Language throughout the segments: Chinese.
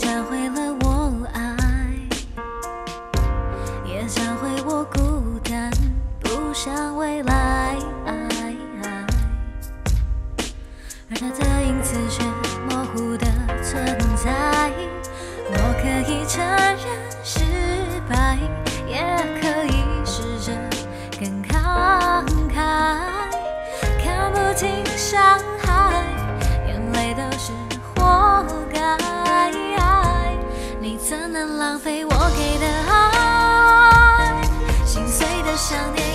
教会了我爱也教会我孤单不想未来。而他的影子却模糊的。给的爱心碎的想念。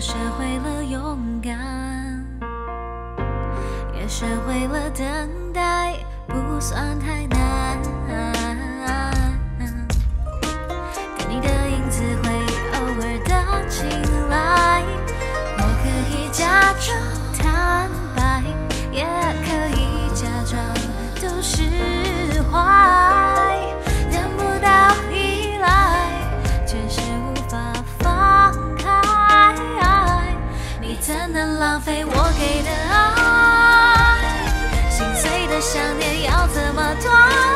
学会了勇敢也学会了等待不算太难。能浪费我给的爱，心碎的想念要怎么断？